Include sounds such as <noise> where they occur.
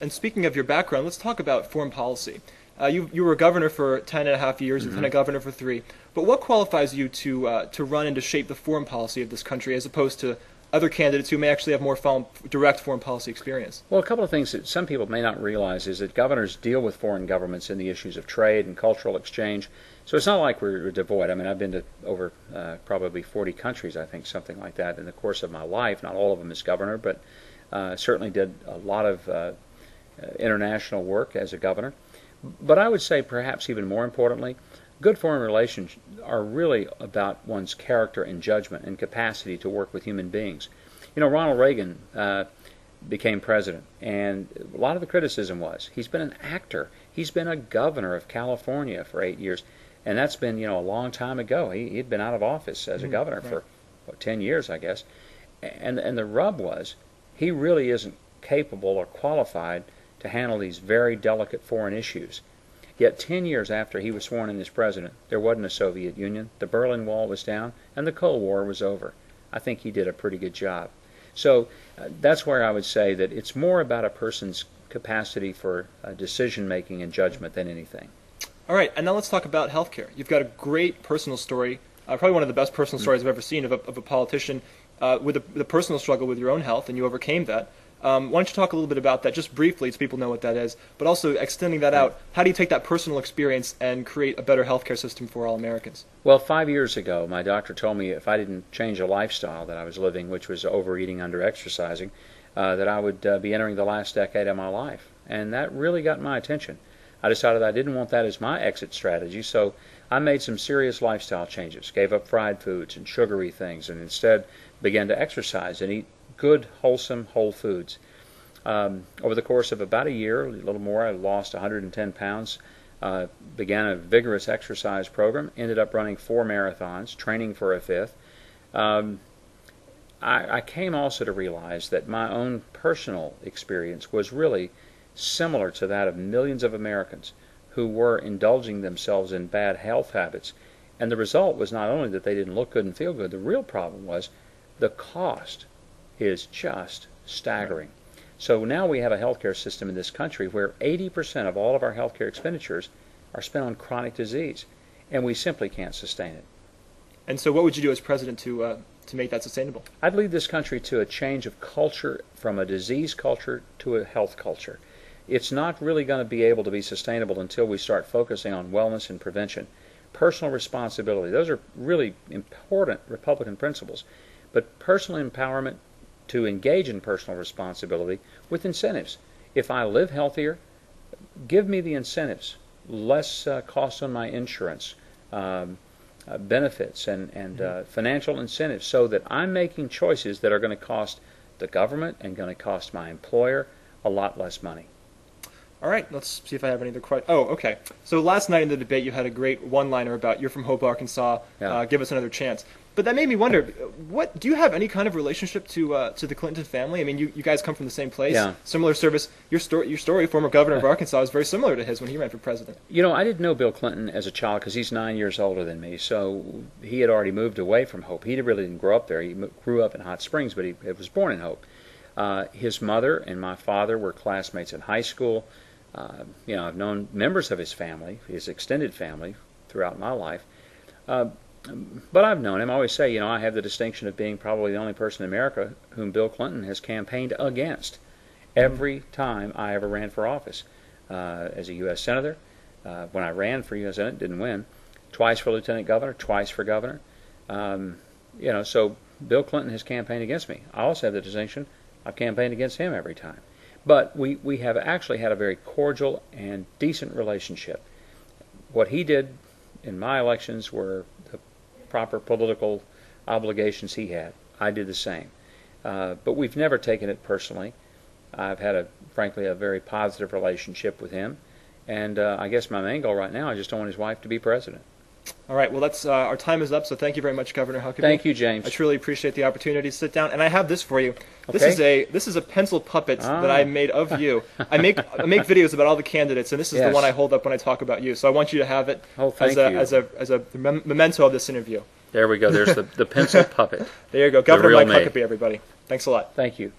And speaking of your background, let's talk about foreign policy. Uh, you, you were a governor for 10 and a half years, mm-hmm. lieutenant governor for three. But what qualifies you to, uh, to run and to shape the foreign policy of this country as opposed to other candidates who may actually have more foreign, direct foreign policy experience? Well, a couple of things that some people may not realize is that governors deal with foreign governments in the issues of trade and cultural exchange. So it's not like we're devoid. I mean, I've been to over uh, probably 40 countries, I think, something like that, in the course of my life. Not all of them as governor, but uh, certainly did a lot of uh, international work as a governor. But I would say, perhaps even more importantly, good foreign relations are really about one's character and judgment and capacity to work with human beings. You know, Ronald Reagan uh, became president, and a lot of the criticism was he's been an actor. He's been a governor of California for eight years, and that's been you know a long time ago. He, he'd been out of office as a mm, governor right. for what, ten years, I guess. And and the rub was he really isn't capable or qualified to handle these very delicate foreign issues. Yet 10 years after he was sworn in as president, there wasn't a Soviet Union, the Berlin Wall was down, and the Cold War was over. I think he did a pretty good job. So uh, that's where I would say that it's more about a person's capacity for uh, decision making and judgment than anything. All right, and now let's talk about healthcare. You've got a great personal story, uh, probably one of the best personal stories I've ever seen of a, of a politician uh, with the personal struggle with your own health, and you overcame that. Um, why don't you talk a little bit about that, just briefly, so people know what that is, but also extending that out. How do you take that personal experience and create a better healthcare system for all Americans? Well, five years ago, my doctor told me if I didn't change a lifestyle that I was living, which was overeating, under exercising, uh, that I would uh, be entering the last decade of my life, and that really got my attention. I decided I didn't want that as my exit strategy, so I made some serious lifestyle changes, gave up fried foods and sugary things, and instead began to exercise and eat good, wholesome, whole foods. Um, over the course of about a year, a little more, I lost 110 pounds. Uh, began a vigorous exercise program. Ended up running four marathons, training for a fifth. Um, I, I, came also to realize that my own personal experience was really similar to that of millions of Americans who were indulging themselves in bad health habits. And the result was not only that they didn't look good and feel good, the real problem was the cost is just staggering. So now we have a healthcare system in this country where 80% of all of our healthcare expenditures are spent on chronic disease, and we simply can't sustain it. And so, what would you do as president to uh, to make that sustainable? I'd lead this country to a change of culture from a disease culture to a health culture. It's not really going to be able to be sustainable until we start focusing on wellness and prevention. Personal responsibility, those are really important Republican principles. But personal empowerment to engage in personal responsibility with incentives. If I live healthier, give me the incentives, less uh, cost on my insurance, um, uh, benefits, and, and uh, financial incentives so that I'm making choices that are going to cost the government and going to cost my employer a lot less money. All right, let's see if I have any other questions. Oh, okay. So last night in the debate, you had a great one-liner about you're from Hope, Arkansas. Yeah. Uh, give us another chance. But that made me wonder, what do you have any kind of relationship to uh, to the Clinton family? I mean, you, you guys come from the same place, yeah. similar service. Your story, your story, former governor of Arkansas, is very similar to his when he ran for president. You know, I didn't know Bill Clinton as a child because he's nine years older than me, so he had already moved away from Hope. He really didn't grow up there. He grew up in Hot Springs, but he was born in Hope. Uh, his mother and my father were classmates in high school. Uh, you know, I've known members of his family, his extended family, throughout my life. Uh, but I've known him. I always say, you know, I have the distinction of being probably the only person in America whom Bill Clinton has campaigned against every time I ever ran for office. Uh, as a U.S. Senator, uh, when I ran for U.S. Senate, didn't win. Twice for Lieutenant Governor, twice for Governor. Um, you know, so Bill Clinton has campaigned against me. I also have the distinction I've campaigned against him every time. But we, we have actually had a very cordial and decent relationship. What he did in my elections were proper political obligations he had. I did the same. Uh, but we've never taken it personally. I've had a, frankly, a very positive relationship with him. And uh, I guess my main goal right now, I just don't want his wife to be president. All right. Well, that's uh, our time is up. So thank you very much, Governor Huckabee. Thank you, James. I truly appreciate the opportunity to sit down. And I have this for you. This is a this is a pencil puppet ah. that I made of you. I make I make <laughs> videos about all the candidates, and this is yes. the one I hold up when I talk about you. So I want you to have it oh, as a as a as a memento of this interview. There we go. There's the, the pencil puppet. <laughs> There you go. Governor Mike me. Huckabee, everybody. Thanks a lot. Thank you.